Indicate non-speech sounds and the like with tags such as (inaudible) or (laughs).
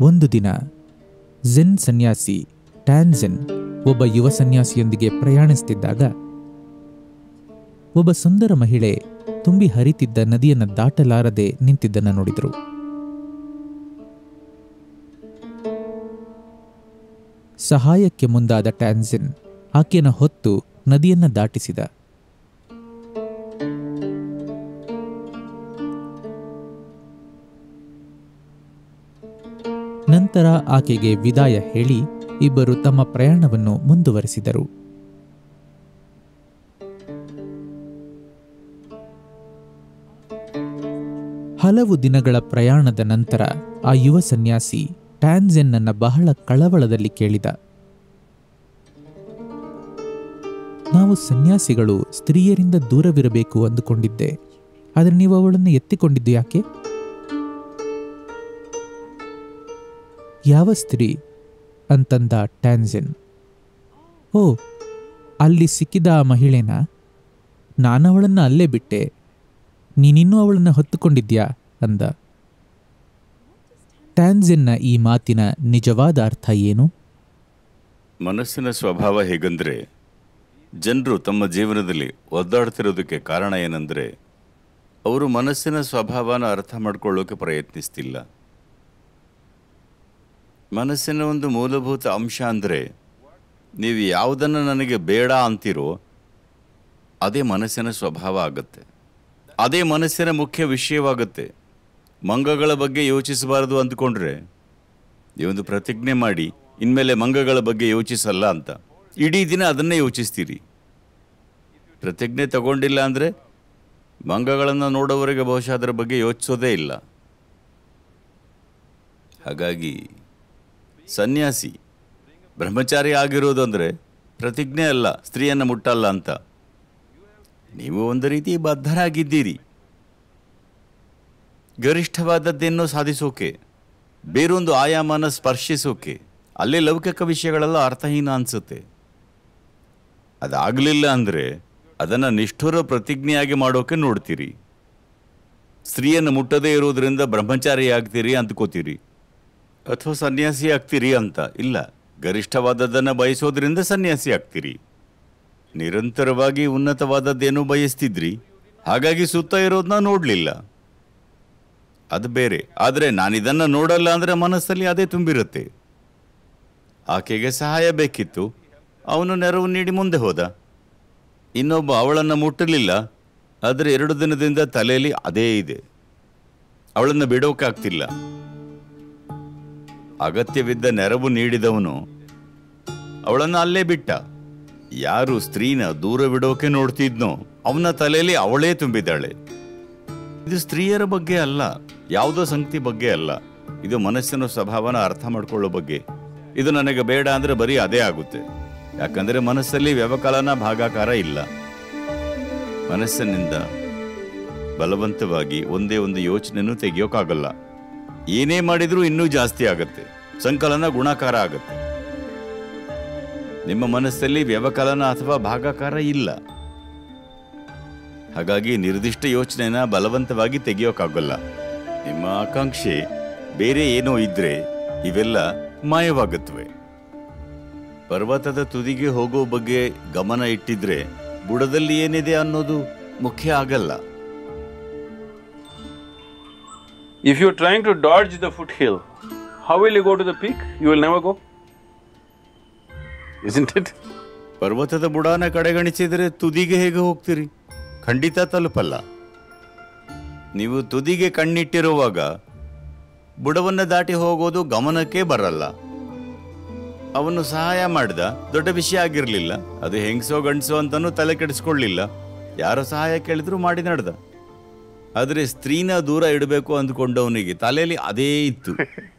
ಒಂದು ದಿನ ಝೆನ್ ಸನ್ಯಾಸಿ, ಟ್ಯಾನ್ಝೆನ್, ಒಬ್ಬ ಯುವ ಸನ್ಯಾಸಿಯೊಂದಿಗೆ ಪ್ರಯಾಣಿಸುತ್ತಿದ್ದಾಗ ಒಬ್ಬ ಸುಂದರ ಮಹಿಳೆ ತುಂಬಿ ಹರಿತಿದ್ದ ನದಿಯನ್ನು ದಾಟಲಾರದೆ ನಿಂತಿದ್ದನ್ನು ನೋಡಿದರು. ಸಹಾಯಕ್ಕೆ ಮುಂದಾದ ಟ್ಯಾನ್ಸಿನ್ ಆಕೆಯನ್ನು ಹೊತ್ತು ನದಿಯನ್ನು ದಾಟಿಸಿದ. ನಂತರ ಆಕೆಗೆ ವಿದಾಯ ಹೇಳಿ ಇಬ್ಬರು ತಮ್ಮ ಪ್ರಯಾಣವನ್ನು ಮುಂದುವರೆಸಿದರು. ಹಲವು ದಿನಗಳ ಪ್ರಯಾಣದ ನಂತರ ಆ ಯುವ ಸನ್ಯಾಸಿ ಟ್ಯಾನ್ಝೆನ್ನನ್ನ ಬಹಳ ಕಳವಳದಲ್ಲಿ ಕೇಳಿದ. ನಾವು ಸನ್ಯಾಸಿಗಳು ಸ್ತ್ರೀಯರಿಂದ ದೂರವಿರಬೇಕು ಅಂದುಕೊಂಡಿದ್ದೆ, ಆದರೆ ನೀವು ಅವಳನ್ನು ಎತ್ತಿಕೊಂಡಿದ್ದು ಯಾಕೆ? ಯಾವ ಸ್ತ್ರೀ? ಅಂತಂದ ಟ್ಯಾನ್ಸಿನ್ ಓ, ಅಲ್ಲಿ ಸಿಕ್ಕಿದ ಆ ಮಹಿಳೆನ? ನಾನವಳನ್ನು ಅಲ್ಲೇ ಬಿಟ್ಟೆ. ನೀನಿನ್ನೂ ಅವಳನ್ನು ಹೊತ್ತುಕೊಂಡಿದ್ಯಾ? ಅಂದ. ಟ್ಯಾನ್ಸಿನ್ನ ಈ ಮಾತಿನ ನಿಜವಾದ ಅರ್ಥ ಏನು? ಮನಸ್ಸಿನ ಸ್ವಭಾವ ಹೇಗಂದ್ರೆ, ಜನರು ತಮ್ಮ ಜೀವನದಲ್ಲಿ ಒದ್ದಾಡ್ತಿರೋದಕ್ಕೆ ಕಾರಣ ಏನಂದರೆ, ಅವರು ಮನಸ್ಸಿನ ಸ್ವಭಾವನ ಅರ್ಥ ಮಾಡ್ಕೊಳ್ಳೋಕೆ ಪ್ರಯತ್ನಿಸ್ತಿಲ್ಲ. ಮನಸ್ಸಿನ ಒಂದು ಮೂಲಭೂತ ಅಂಶ ಅಂದರೆ ನೀವು ಯಾವುದನ್ನು ನನಗೆ ಬೇಡ ಅಂತೀರೋ ಅದೇ ಮನಸ್ಸಿನ ಸ್ವಭಾವ ಆಗುತ್ತೆ. ಅದೇ ಮನಸ್ಸಿನ ಮುಖ್ಯ ವಿಷಯವಾಗುತ್ತೆ. ಮಂಗಗಳ ಬಗ್ಗೆ ಯೋಚಿಸಬಾರದು ಅಂದ್ಕೊಂಡ್ರೆ ನೀವೊಂದು ಪ್ರತಿಜ್ಞೆ ಮಾಡಿ, ಇನ್ಮೇಲೆ ಮಂಗಗಳ ಬಗ್ಗೆ ಯೋಚಿಸಲ್ಲ ಅಂತ. ಇಡೀ ದಿನ ಅದನ್ನೇ ಯೋಚಿಸ್ತೀರಿ. ಪ್ರತಿಜ್ಞೆ ತಗೊಂಡಿಲ್ಲ ಅಂದರೆ ಮಂಗಗಳನ್ನು ನೋಡೋವರೆಗೆ ಬಹುಶಃ ಅದರ ಬಗ್ಗೆ ಯೋಚಿಸೋದೇ ಇಲ್ಲ. ಹಾಗಾಗಿ ಸನ್ಯಾಸಿ. ಬ್ರಹ್ಮಚಾರಿ ಆಗಿರೋದು ಅಂದರೆ ಪ್ರತಿಜ್ಞೆ ಅಲ್ಲ, ಸ್ತ್ರೀಯನ್ನು ಮುಟ್ಟಲ್ಲ ಅಂತ. ನೀವು ಒಂದು ರೀತಿ ಬದ್ಧರಾಗಿದ್ದೀರಿ. ಗರಿಷ್ಠವಾದದ್ದೇನೋ ಸಾಧಿಸೋಕೆ, ಬೇರೊಂದು ಆಯಾಮನ ಸ್ಪರ್ಶಿಸೋಕೆ, ಅಲ್ಲೇ ಲೌಕಿಕ ವಿಷಯಗಳೆಲ್ಲ ಅರ್ಥಹೀನ ಅನಿಸುತ್ತೆ. ಅದಾಗಲಿಲ್ಲ ಅಂದರೆ ಅದನ್ನು ನಿಷ್ಠುರ ಪ್ರತಿಜ್ಞೆಯಾಗಿ ಮಾಡೋಕೆ ನೋಡ್ತೀರಿ. ಸ್ತ್ರೀಯನ್ನು ಮುಟ್ಟದೇ ಇರೋದ್ರಿಂದ ಬ್ರಹ್ಮಚಾರಿ ಆಗ್ತೀರಿ ಅಂದ್ಕೋತೀರಿ. ಅಥವಾ ಸನ್ಯಾಸಿ ಆಗ್ತೀರಿ ಅಂತ. ಇಲ್ಲ, ಗರಿಷ್ಠವಾದದ್ದನ್ನು ಬಯಸೋದ್ರಿಂದ ಸನ್ಯಾಸಿ ಆಗ್ತೀರಿ. ನಿರಂತರವಾಗಿ ಉನ್ನತವಾದದ್ದೇನೋ ಬಯಸ್ತಿದ್ರಿ. ಹಾಗಾಗಿ ಸುತ್ತ ಇರೋದನ್ನ ನೋಡಲಿಲ್ಲ. ಅದು ಬೇರೆ. ಆದರೆ ನಾನಿದನ್ನು ನೋಡಲ್ಲ ಅಂದರೆ ಮನಸ್ಸಲ್ಲಿ ಅದೇ ತುಂಬಿರುತ್ತೆ. ಆಕೆಗೆ ಸಹಾಯ ಬೇಕಿತ್ತು. ಅವನು ನೆರವು ನೀಡಿ ಮುಂದೆ ಹೋದ. ಇನ್ನೊಬ್ಬ ಅವಳನ್ನು ಮುಟ್ಟಲಿಲ್ಲ. ಆದರೆ ಎರಡು ದಿನದಿಂದ ತಲೆಯಲ್ಲಿ ಅದೇ ಇದೆ. ಅವಳನ್ನು ಬಿಡೋಕ್ಕಾಗ್ತಿಲ್ಲ ಅಗತ್ಯವಿದ್ದ ನೆರವು ನೀಡಿದವನು. ಅವಳನ್ನು ಅಲ್ಲೇ ಬಿಟ್ಟ. ಯಾರು ಸ್ತ್ರೀನ ದೂರವಿಡೋಕೆ ನೋಡ್ತಿದ್ನೋ, ಅವನ ತಲೆಯಲ್ಲಿ ಅವಳೇ ತುಂಬಿದ್ದಾಳೆ. ಇದು ಸ್ತ್ರೀಯರ ಬಗ್ಗೆ ಅಲ್ಲ, ಯಾವುದೋ ಸಂಗತಿ ಬಗ್ಗೆ ಅಲ್ಲ. ಇದು ಮನಸ್ಸಿನ ಸ್ವಭಾವನ ಅರ್ಥ ಮಾಡ್ಕೊಳ್ಳೋ ಬಗ್ಗೆ. ಇದು ನನಗೆ ಬೇಡ ಅಂದ್ರೆ ಬರೀ ಅದೇ ಆಗುತ್ತೆ. ಯಾಕಂದ್ರೆ ಮನಸ್ಸಲ್ಲಿ ವ್ಯವಕಲನ ಭಾಗಾಕಾರ ಇಲ್ಲ. ಮನಸ್ಸಿನಿಂದ ಬಲವಂತವಾಗಿ ಒಂದೇ ಒಂದು ಯೋಚನೆನೂ ತೆಗಿಯೋಕ್ಕಾಗಲ್ಲ ಏನೇ ಮಾಡಿದ್ರೂ ಇನ್ನೂ ಜಾಸ್ತಿ ಆಗುತ್ತೆ. ಸಂಕಲನ ಗುಣಾಕಾರ ಆಗುತ್ತೆ. ನಿಮ್ಮ ಮನಸ್ಸಲ್ಲಿ ವ್ಯವಕಲನ ಅಥವಾ ಭಾಗಾಕಾರ ಇಲ್ಲ. ಹಾಗಾಗಿ ನಿರ್ದಿಷ್ಟ ಯೋಚನೆನ ಬಲವಂತವಾಗಿ ತೆಗೆಯೋಕ್ಕಾಗಲ್ಲ ನಿಮ್ಮ ಆಕಾಂಕ್ಷೆ ಬೇರೆ ಏನೋ ಇದ್ರೆ ಇವೆಲ್ಲ ಮಾಯವಾಗುತ್ತವೆ. ಪರ್ವತದ ತುದಿಗೆ ಹೋಗೋ ಬಗ್ಗೆ ಗಮನ ಇಟ್ಟಿದ್ರೆ ಬುಡದಲ್ಲಿ ಏನಿದೆ ಅನ್ನೋದು ಮುಖ್ಯ ಆಗಲ್ಲ. If you're trying to dodge the foothill, how will you go to the peak? You will never go. Isn't it? ಪರ್ವತದ ಬುಡಾನ ಕಡೆಗಣಿಸಿದರೆ ತುದಿಗೆ ಹೇಗೆ ಹೋಗ್ತೀರಿ ಖಂಡಿತ ತಲುಪಲ್ಲ ನೀವು ತುದಿಗೆ ಕಣ್ಣಿಟ್ಟಿರುವಾಗ ಬುಡವನ್ನು ದಾಟಿ ಹೋಗೋದು ಗಮನಕ್ಕೆ ಬರಲ್ಲ ಅವನು ಸಹಾಯ ಮಾಡಿದ ದೊಡ್ಡ ವಿಷಯ ಆಗಿರಲಿಲ್ಲ ಅದು ಹೆಂಗಸೋ ಗಂಡಸೋ ಅಂತನೂ ತಲೆ ಕೆಡಿಸ್ಕೊಳ್ಳಿಲ್ಲ ಯಾರೋ ಸಹಾಯ ಕೇಳಿದ್ರು ಮಾಡಿ ನಡೆದ ಆದರೆ ಸ್ತ್ರೀನ ದೂರ ಇಡಬೇಕು ಅಂದ್ಕೊಂಡವನಿಗೆ ತಲೆಯಲ್ಲಿ ಅದೇ ಇತ್ತು. (laughs)